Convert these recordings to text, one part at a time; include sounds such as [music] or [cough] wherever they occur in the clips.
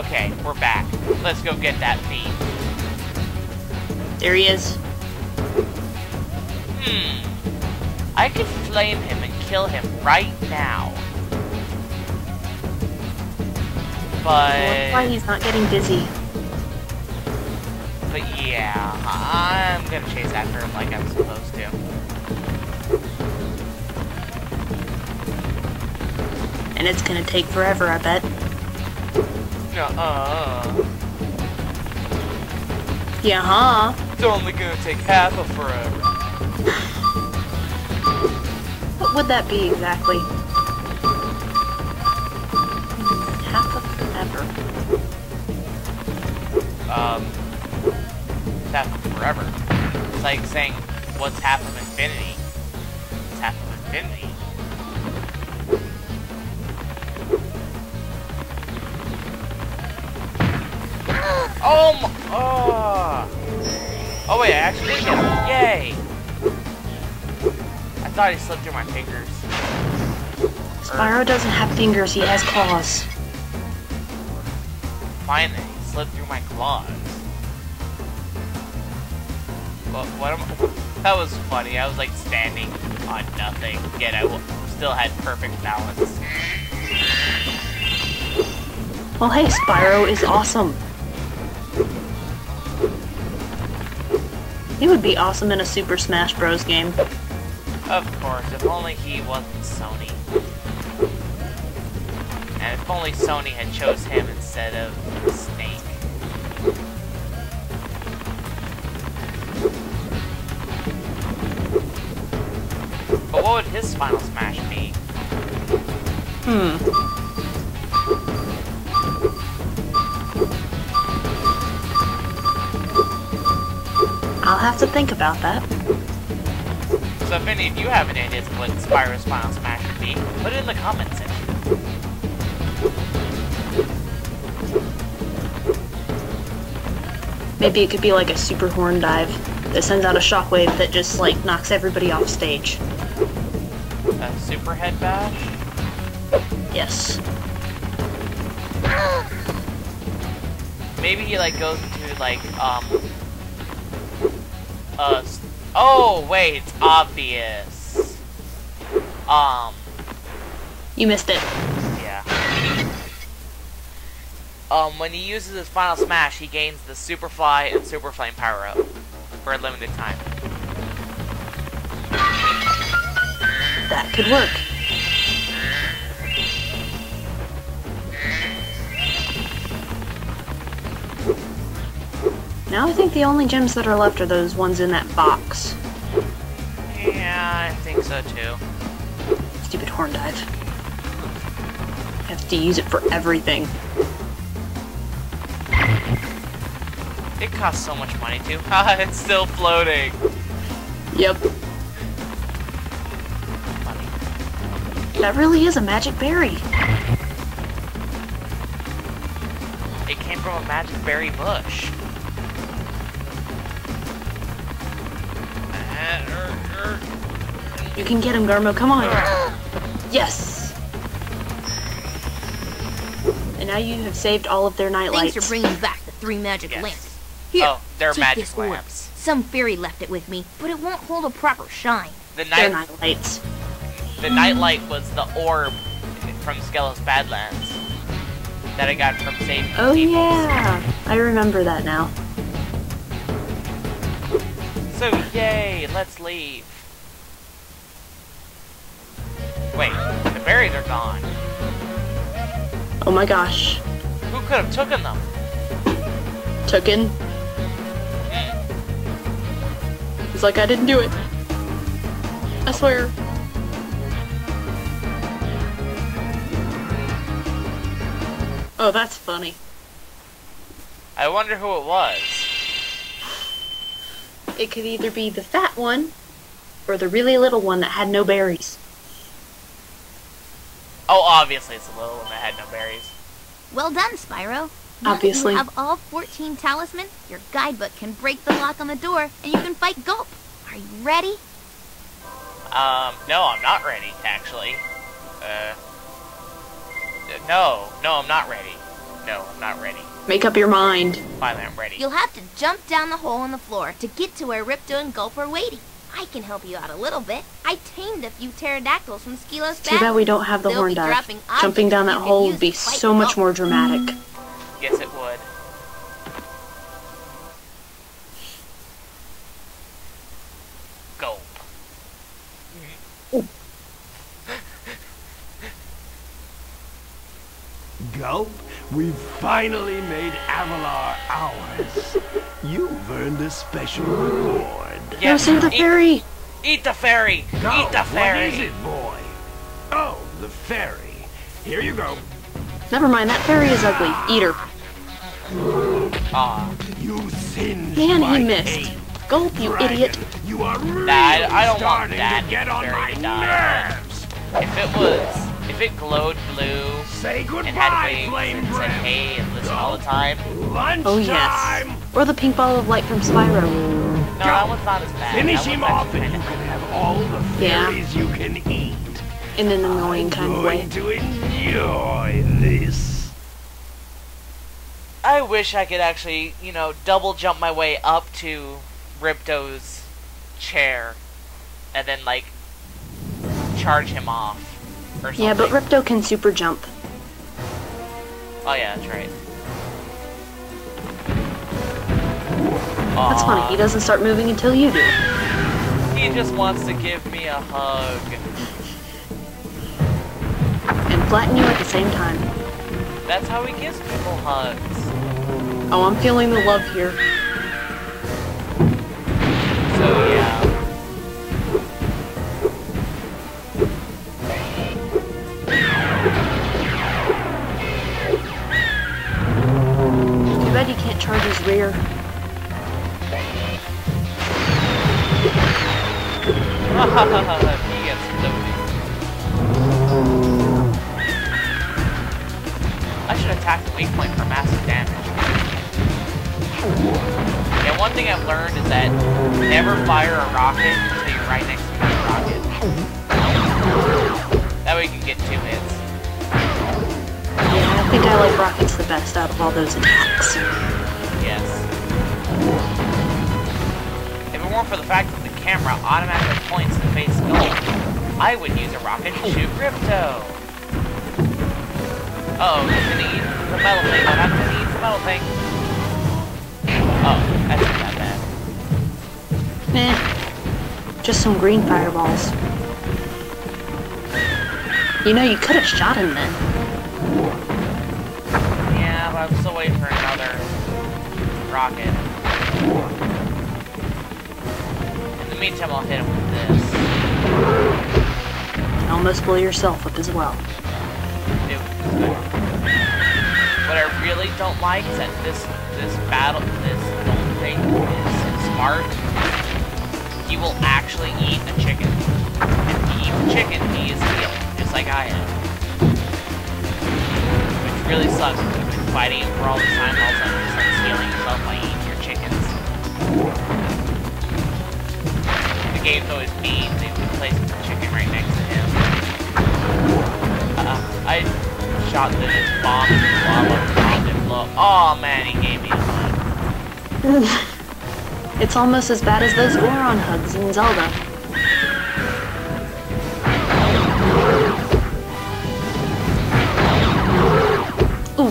Okay, we're back. Let's go get that thief. There he is. Hmm. I could flame him and kill him right now. But why he's not getting dizzy. but yeah, I'm gonna chase after him like I'm supposed to. And it's gonna take forever, I bet. Uh-uh. Yeah, huh? It's only gonna take half of forever. What would that be exactly? Half of forever. Um, half of forever. It's like saying, what's half of infinity? It's half of infinity. Oh my, oh. Oh wait, I actually did. Yay! I thought he slipped through my fingers. Spyro doesn't have fingers, he has claws. Fine then, he slipped through my claws. What, what am I? [laughs] That was funny. I was like standing on nothing, yet I still had perfect balance. Well, hey, Spyro is awesome. He would be awesome in a Super Smash Bros. game. Of course, if only he wasn't Sony. And if only Sony had chose him instead of Snake. But what would his final smash be? Hmm. To think about that. So if any of you have any ideas of what Spyro's final smash would be, put it in the comments section. Maybe it could be like a super horn dive that sends out a shockwave that just like knocks everybody off stage. A super head bash? Yes. [gasps] Maybe he like goes into like um uh oh wait it's obvious. Um. You missed it. yeah. Um when he uses his final smash he gains the super fly and super flame power up for a limited time. That could work. Now I think the only gems that are left are those ones in that box. yeah I think so too Stupid horn dive. Have to use it for everything. it costs so much money too haha [laughs] it's still floating Yep. Funny. That really is a magic berry. it came from a magic berry bush You can get him, Garmo. Come on. Yes. And now you have saved all of their night Thanks lights. for bringing back the three magic Yes. lamps. Oh, Here, oh they're take magic this orb. Some fairy left it with me, but it won't hold a proper shine. the Their night night lights. The nightlight was the orb from Skelos Badlands that I got from Saving Oh Peoples. yeah, I remember that now. So yay, let's leave. Wait, the berries are gone. Oh my gosh, Who could have taken them? Taken? He's like, I didn't do it. I swear. Oh, that's funny. I wonder who it was. It could either be the fat one or the really little one that had no berries. Oh, obviously it's the little one that had no berries. Well done, Spyro. Obviously. that you have all 14 talisman, your guidebook can break the lock on the door, and you can fight Gulp. Are you ready? Um, no, I'm not ready, actually. Uh, no, no, I'm not ready. No, I'm not ready. Make up your mind. Finally, I'm ready. You'll have to jump down the hole in the floor to get to where Ripto and Gulp are waiting. I can help you out a little bit. I tamed a few pterodactyls from Skelos Too bad we don't have the They'll horn dive. Jumping down that hole would be to fight so much more dramatic. Mm. Yes, it would. Gulp. Gulp, we've finally made Avalar ours. You've earned a special reward. Go Yes, save the eat- fairy! Eat the fairy! Gulp, Eat the fairy! What is it, boy? Oh, the fairy. Here you go. Never mind, that fairy is ugly. Eat her. Aw. You singed Man, he missed. hate. Gulp, you Dragon, idiot. You are really Dad, I don't want starting to get on my nerves. If it was, if it glowed blue Say and goodbye, had wings Flame and said hey and listened all the time, Lunchtime. Oh yes. Or the pink ball of light from Spyro. no, that one's not as bad. Finish that him off and you kinda- can have all the Yeah. fairies you can eat. In an annoying kind of way. To enjoy this. I wish I could actually, you know, double jump my way up to Ripto's chair and then, like, charge him off or something. Yeah, but Ripto can super jump. Oh, yeah, that's right. That's Aw, funny. He doesn't start moving until you do. He just wants to give me a hug. And flatten you at the same time. That's how he gives people hugs. Oh, I'm feeling the love here. So, yeah. Bad you can't charge his rear. he gets loaded. I should attack the weak point for massive damage. Yeah, one thing I've learned is that never fire a rocket until you're right next to the rocket. That way you can get two hits. Yeah, I think I like rockets best out of all those attacks. Yes. If it weren't for the fact that the camera automatically points to face goal, I would use a rocket to shoot Ripto. Uh oh, he's gonna eat the metal thing. When he eats the metal thing? Oh, that's not that bad. Meh. Just some green fireballs. You know, you could have shot him then. I'm still waiting for another rocket. In the meantime, I'll hit him with this. And almost blow yourself up as well. It. What I really don't like is that this this battle this golden thing is smart. He will actually eat a chicken. If he eats chicken, he is healed, just like I am. Which really sucks because you've been fighting him for all this time, all of a sudden he starts healing himself by eating your chickens. The game's always mean, they place the chicken right next to him. Uh, I shot the bomb in the lava, bombed it blow. Oh man, he gave me a hug. It's almost as bad as those Goron hugs in Zelda.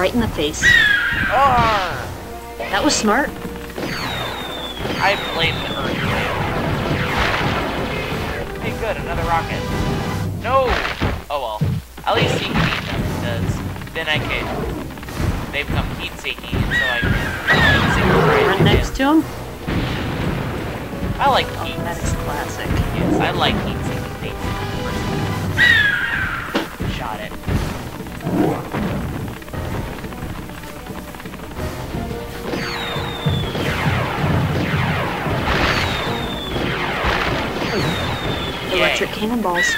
Right in the face. Arr! That was smart. I blame the Earth. Hey, good, another rocket. No! Oh well. At least he can eat them, because then I can. They become heat seeking, and so I can heat seek right Run next to him. I like Oh, heat. that is classic. Yes, I like heat seeking Electric cannonballs.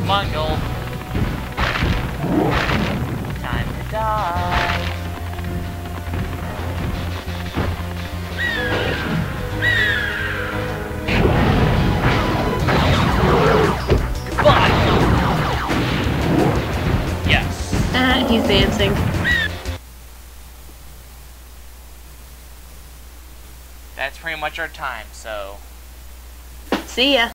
Come on, Gold. Time to die. Our time, so... See ya.